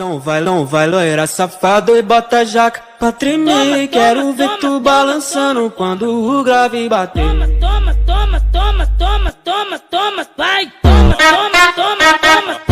Não vai, não vai, loira safado e bota jaca pra tremer. Toma, toma, Quero ver toma, tu balançando quando o grave bater. Toma, toma, toma, toma, toma, toma, toma, vai. Toma, toma, toma, toma.